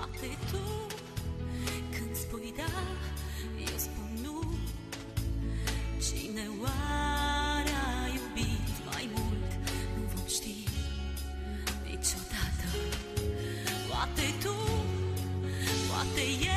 Poate tu. Când spui da, eu spun nu. Cine oare a iubit mai mult Nu vom ști niciodată. Poate tu, poate eu